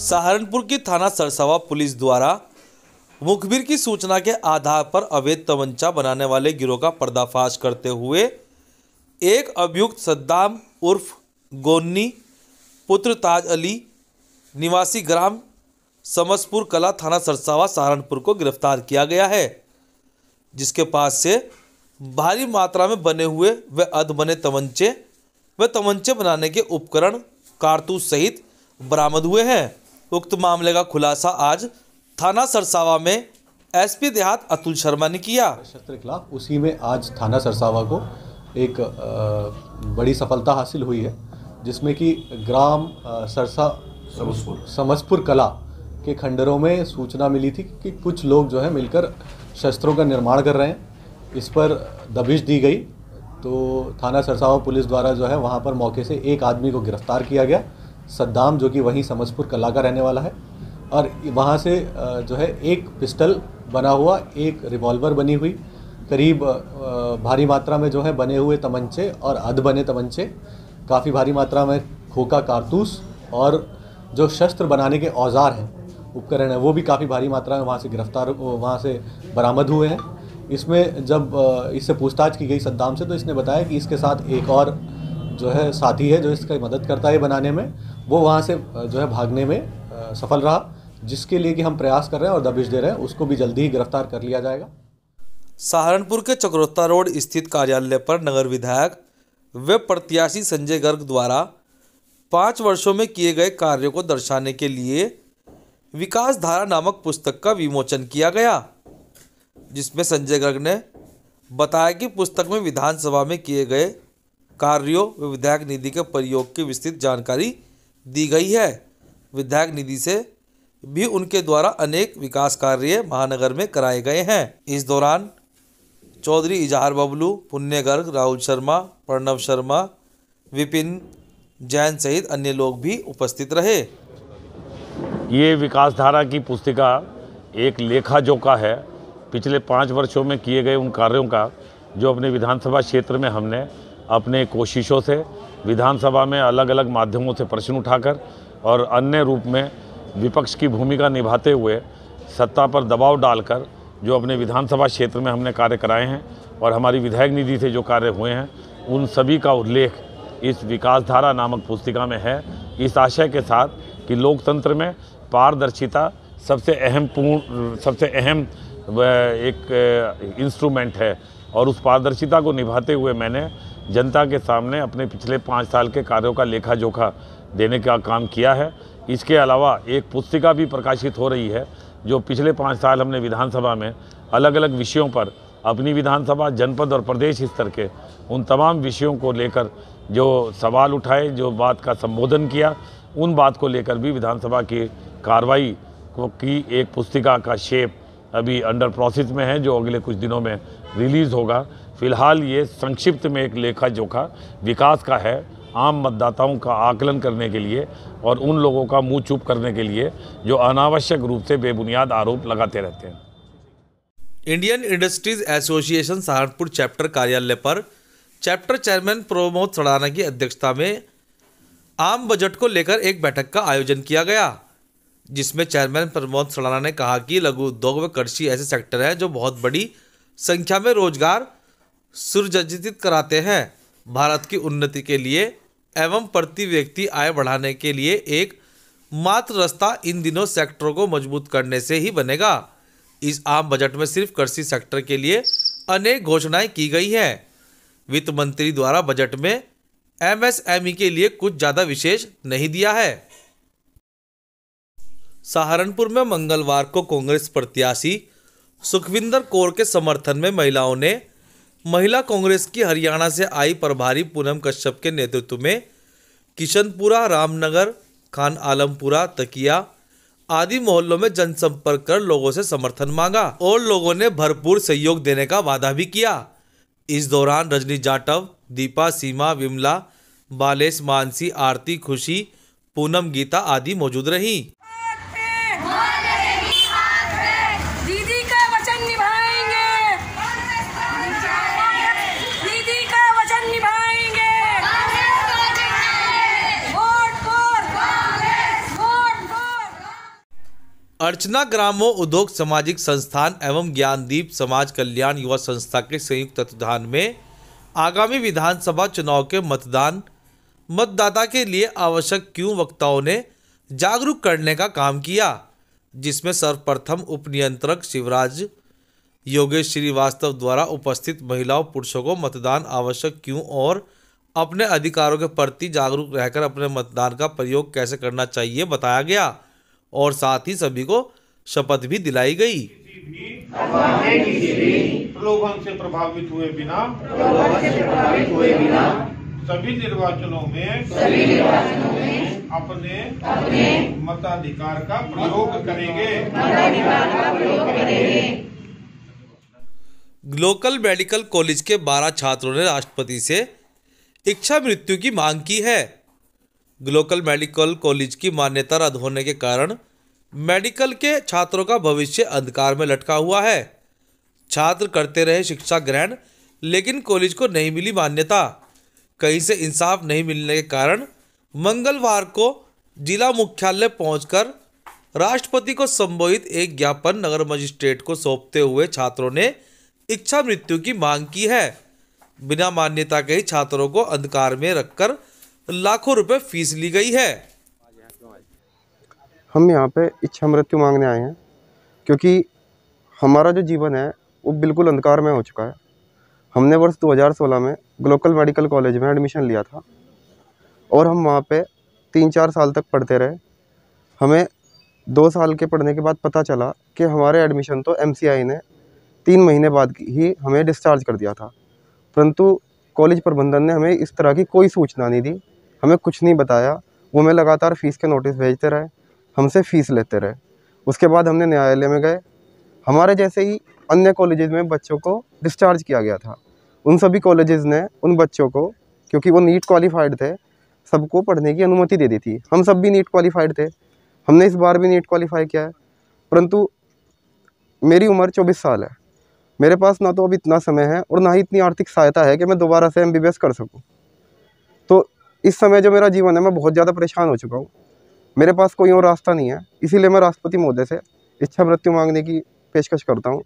सहारनपुर की थाना सरसावा पुलिस द्वारा मुखबिर की सूचना के आधार पर अवैध तमंचा बनाने वाले गिरोह का पर्दाफाश करते हुए एक अभियुक्त सद्दाम उर्फ़ गोन्नी, पुत्र ताज अली, निवासी ग्राम समसपुर कला थाना सरसावा सहारनपुर को गिरफ़्तार किया गया है, जिसके पास से भारी मात्रा में बने हुए व अधबने तमंचे व तमंचे बनाने के उपकरण, कारतूस सहित बरामद हुए हैं। उक्त मामले का खुलासा आज थाना सरसावा में एसपी देहात अतुल शर्मा ने किया। शस्त्र के खिलाफ उसी में आज थाना सरसावा को एक बड़ी सफलता हासिल हुई है जिसमें कि ग्राम सरसा समसपुर कला के खंडरों में सूचना मिली थी कि कुछ लोग जो है मिलकर शस्त्रों का निर्माण कर रहे हैं। इस पर दबिश दी गई। तो थाना सरसावा पुलिस द्वारा जो है वहाँ पर मौके से एक आदमी को गिरफ़्तार किया गया। सद्दाम, जो कि वहीं समझपुर कला का रहने वाला है। और वहाँ से जो है, एक पिस्टल बना हुआ, एक रिवॉल्वर बनी हुई, करीब भारी मात्रा में जो है बने हुए तमंचे और अध बने तमंचे, काफ़ी भारी मात्रा में खोखा कारतूस और जो शस्त्र बनाने के औज़ार हैं, उपकरण हैं, वो भी काफ़ी भारी मात्रा में वहाँ से गिरफ़्तार, वहाँ से बरामद हुए हैं। इसमें जब इससे पूछताछ की गई सद्दाम से तो इसने बताया कि इसके साथ एक और जो है साथी है, जो इसका मदद करता है बनाने में वो वहाँ से जो है भागने में सफल रहा, जिसके लिए कि हम प्रयास कर रहे हैं और दबिश दे रहे हैं, उसको भी जल्दी ही गिरफ़्तार कर लिया जाएगा। सहारनपुर के चक्रोत्ता रोड स्थित कार्यालय पर नगर विधायक व प्रत्याशी संजय गर्ग द्वारा पाँच वर्षों में किए गए कार्यों को दर्शाने के लिए विकास धारा नामक पुस्तक का विमोचन किया गया, जिसमें संजय गर्ग ने बताया कि पुस्तक में विधानसभा में किए गए कार्यों व विधायक निधि के प्रयोग की विस्तृत जानकारी दी गई है। विधायक निधि से भी उनके द्वारा अनेक विकास कार्य महानगर में कराए गए हैं। इस दौरान चौधरी इजहार बबलू पुण्य गर्ग राहुल शर्मा, प्रणव शर्मा, विपिन जैन सहित अन्य लोग भी उपस्थित रहे। ये विकासधारा की पुस्तिका एक लेखा जोखा है। पिछले पाँच वर्षों में किए गए उन कार्यों का, जो अपने विधानसभा क्षेत्र में हमने अपने कोशिशों से विधानसभा में अलग अलग माध्यमों से प्रश्न उठाकर और अन्य रूप में विपक्ष की भूमिका निभाते हुए सत्ता पर दबाव डालकर जो अपने विधानसभा क्षेत्र में हमने कार्य कराए हैं और हमारी विधायक निधि से जो कार्य हुए हैं, उन सभी का उल्लेख इस विकासधारा नामक पुस्तिका में है। इस आशय के साथ कि लोकतंत्र में पारदर्शिता सबसे अहम पूर्ण, सबसे अहम व एक इंस्ट्रूमेंट है। और उस पारदर्शिता को निभाते हुए मैंने जनता के सामने अपने पिछले पाँच साल के कार्यों का लेखा जोखा देने का काम किया है। इसके अलावा एक पुस्तिका भी प्रकाशित हो रही है, जो पिछले पाँच साल हमने विधानसभा में अलग अलग विषयों पर अपनी विधानसभा, जनपद और प्रदेश स्तर के उन तमाम विषयों को लेकर जो सवाल उठाए, जो बात का संबोधन किया, उन बात को लेकर भी विधानसभा की कार्रवाई को की एक पुस्तिका का शेप अभी अंडर प्रोसेस में है, जो अगले कुछ दिनों में रिलीज़ होगा। फ़िलहाल ये संक्षिप्त में एक लेखा जोखा विकास का है, आम मतदाताओं का आकलन करने के लिए और उन लोगों का मुँह चुप करने के लिए, जो अनावश्यक रूप से बेबुनियाद आरोप लगाते रहते हैं। Indian industries association Saharanpur chapter कार्यालय पर चैप्टर चेयरमैन प्रमोद सड़ाना की अध्यक्षता में आम बजट को लेकर एक बैठक का आयोजन किया गया। जिसमें चेयरमैन प्रमोद सड़ाना ने कहा कि लघु उद्योग व कृषि ऐसे सेक्टर हैं जो बहुत बड़ी संख्या में रोज़गार सुरजित कराते हैं। भारत की उन्नति के लिए एवं प्रति व्यक्ति आय बढ़ाने के लिए एक मात्र रास्ता इन दिनों सेक्टरों को मज़बूत करने से ही बनेगा। इस आम बजट में सिर्फ़ कृषि सेक्टर के लिए अनेक घोषणाएँ की गई हैं। वित्त मंत्री द्वारा बजट में एमएसएमई के लिए कुछ ज़्यादा विशेष नहीं दिया है। सहारनपुर में मंगलवार को कांग्रेस प्रत्याशी सुखविंदर कौर के समर्थन में महिलाओं ने महिला कांग्रेस की हरियाणा से आई प्रभारी पूनम कश्यप के नेतृत्व में किशनपुरा, रामनगर, खान आलमपुरा, तकिया आदि मोहल्लों में जनसंपर्क कर लोगों से समर्थन मांगा और लोगों ने भरपूर सहयोग देने का वादा भी किया। इस दौरान रजनी जाटव, दीपा सीमा, विमला, बालेश मानसी, आरती खुशी, पूनम गीता आदि मौजूद रहीं। अर्चना ग्रामो उद्योग सामाजिक संस्थान एवं ज्ञानदीप समाज कल्याण युवा संस्था के संयुक्त तत्वाधान में आगामी विधानसभा चुनाव के मतदान, मतदाता के लिए आवश्यक क्यों वक्ताओं ने जागरूक करने का काम किया, जिसमें सर्वप्रथम उप नियंत्रक शिवराज योगेश श्रीवास्तव द्वारा उपस्थित महिलाओं, पुरुषों को मतदान आवश्यक क्यों और अपने अधिकारों के प्रति जागरूक रहकर अपने मतदान का प्रयोग कैसे करना चाहिए बताया गया। और साथ ही सभी को शपथ भी दिलाई गई। प्रलोभन से प्रभावित हुए बिना सभी निर्वाचनों में अपने मताधिकार का प्रयोग करेंगे। लोकल मेडिकल कॉलेज के 12 छात्रों ने राष्ट्रपति से इच्छा मृत्यु की मांग की है। ग्लोकल मेडिकल कॉलेज की मान्यता रद्द होने के कारण मेडिकल के छात्रों का भविष्य अंधकार में लटका हुआ है। छात्र करते रहे शिक्षा ग्रहण, लेकिन कॉलेज को नहीं मिली मान्यता। कहीं से इंसाफ नहीं मिलने के कारण मंगलवार को जिला मुख्यालय पहुंचकर राष्ट्रपति को संबोधित एक ज्ञापन नगर मजिस्ट्रेट को सौंपते हुए छात्रों ने इच्छा मृत्यु की मांग की है। बिना मान्यता के ही छात्रों को अंधकार में रखकर लाखों रुपए फ़ीस ली गई है। हम यहाँ पे इच्छा मृत्यु मांगने आए हैं, क्योंकि हमारा जो जीवन है, वो बिल्कुल अंधकार में हो चुका है। हमने वर्ष 2016 में ग्लोकल मेडिकल कॉलेज में एडमिशन लिया था, और हम वहाँ पे तीन चार साल तक पढ़ते रहे। हमें दो साल के पढ़ने के बाद पता चला कि हमारे एडमिशन तो एम ने तीन महीने बाद ही हमें डिस्चार्ज कर दिया था। परंतु कॉलेज प्रबंधन ने हमें इस तरह की कोई सूचना नहीं दी। हमें कुछ नहीं बताया। वो हमें लगातार फ़ीस के नोटिस भेजते रहे, हमसे फ़ीस लेते रहे। उसके बाद हमने न्यायालय में गए। हमारे जैसे ही अन्य कॉलेजेस में बच्चों को डिस्चार्ज किया गया था। उन सभी कॉलेजेस ने उन बच्चों को, क्योंकि वो नीट क्वालिफाइड थे, सबको पढ़ने की अनुमति दे दी थी। हम सब भी नीट क्वालिफाइड थे। हमने इस बार भी नीट क्वालिफाई किया है। परंतु मेरी उम्र चौबीस साल है। मेरे पास ना तो अब इतना समय है और ना ही इतनी आर्थिक सहायता है कि मैं दोबारा से एमबीबीएस कर सकूँ। इस समय जो मेरा जीवन है, मैं बहुत ज़्यादा परेशान हो चुका हूँ। मेरे पास कोई और रास्ता नहीं है। इसीलिए मैं राष्ट्रपति महोदय से इच्छा मृत्यु मांगने की पेशकश करता हूँ।